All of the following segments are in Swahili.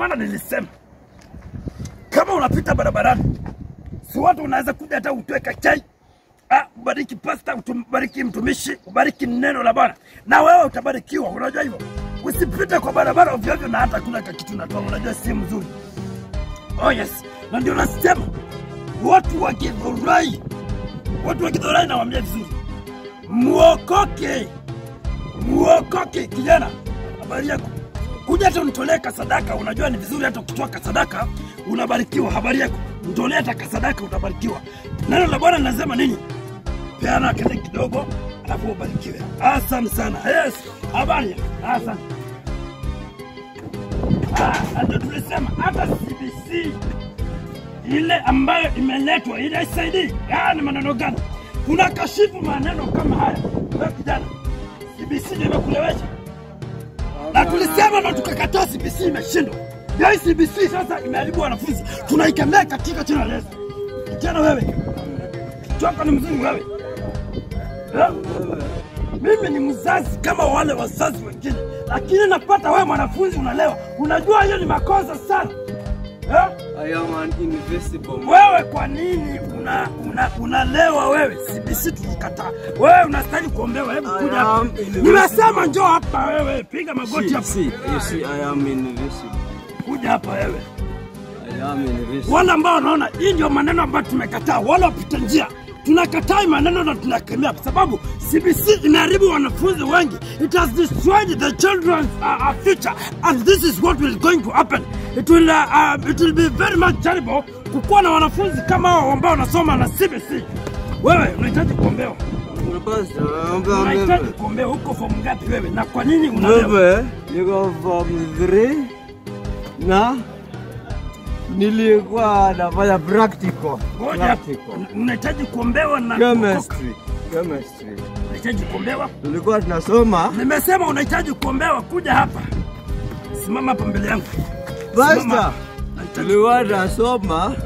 maana nilisema kama unapita barabarani, si watu unaweza kuja hata utweka chai Ah, ubariki pasta, ubariki mtumishi, ubariki neno la Bwana na wewe utabarikiwa. Unajua hivyo, usipite kwa barabara ovyo ovyo na hata kuna kitu natoa, unajua si mzuri. Oh yes, na ndio nasema watu wa Githurai, watu wa Githurai nawaambia vizuri, muokoke, muokoke. Kijana, habari yako? Kuja hata unitolee kasadaka. Unajua ni vizuri hata ukitoa kasadaka unabarikiwa. Habari yako? Mtolee hata kasadaka utabarikiwa. Neno la Bwana linasema nini? Peana kile kidogo alafu ubarikiwe. Asante sana. Yes, habari. Asante. Hata ndio tulisema hata CBC ile ambayo imeletwa ile isaidii. Haya ni maneno gani? Kuna kashifu maneno kama haya. Wewe kijana, CBC ndio imekulewesha na tulisema na tukakataa. CBC imeshindwa, ndio CBC sasa imeharibu wanafunzi, tunaikemea katika jina la Yesu. Kijana wewe, kichwako ni mzuri wewe? Mimi ni mzazi kama wale wazazi wengine, lakini napata wewe mwanafunzi unalewa. Unajua hiyo ni makosa sana eh? I am an invisible man. Wewe kwa nini una, una, unalewa wewe? CBC tulikataa. Wewe unastahili kuombewa. Hebu kuja hapa. Nimesema njoo hapa wewe, piga magoti hapa. see, you see, I am invisible. Kuja hapa wewe. I am invisible. Wale ambao wanaona hii ndio maneno ambayo tumekataa, wale wapita njia tunakataa hii maneno na tunakemea kwa sababu CBC inaharibu wanafunzi wengi. It has destroyed the children's uh, uh, future and this is what will going to happen. It will, uh, uh, it will be very much terrible kukuwa na wanafunzi kama hao ambao wanasoma na CBC. Wewe unahitaji kuombewa, unahitaji mbebe. kuombewa. Huko form ngapi wewe na kwa nini unaombewa? Niko form 3 na nilikuwa nafanya practical. Ngoja, unahitaji kuombewa na. Chemistry. Chemistry. Unahitaji kuombewa Tulikuwa tunasoma Nimesema unahitaji kuombewa, kuja hapa, simama hapa mbele yangu. Basta. Tulikuwa tunasoma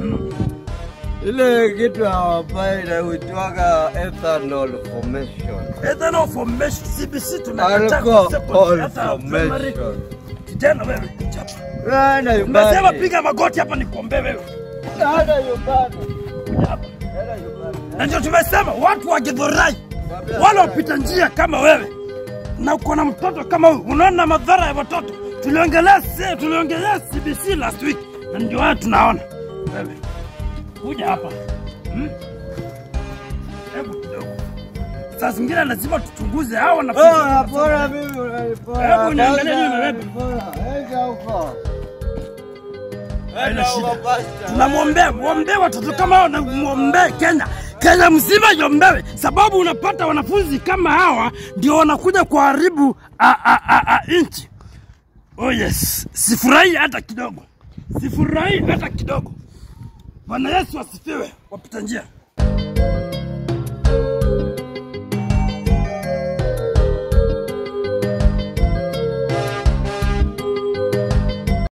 ile kitu ambayo inaitwaga ethanol formation. Ethanol formation, CBC tunakataa Alcohol concept Kijana wewe, kuja hapa. Nenda Nimesema piga magoti hapa nikuombee wewe. Na ndio tumesema watu wa Githurai wale wapita njia kama wewe na uko na mtoto kama huyu, unaona madhara ya watoto. Tuliongelea sisi, tuliongelea CBC last week, na ndio haya tunaona. Wewe kuja hapa hmm? Hebu kidogo, saa zingine lazima tuchunguze hawa na Oh, pora mimi unanipona. Hebu niangalie mimi, wewe. Unanipona. Enda huko. Tunamwombea mwombee watoto kama hao na mwombee Kenya. Kenya mzima iombewe, sababu unapata wanafunzi kama hawa ndio wanakuja kuharibu a- a- a- a- nchi. Oh yes, sifurahi hata kidogo, sifurahi hata kidogo. Bwana Yesu asifiwe, wapita njia.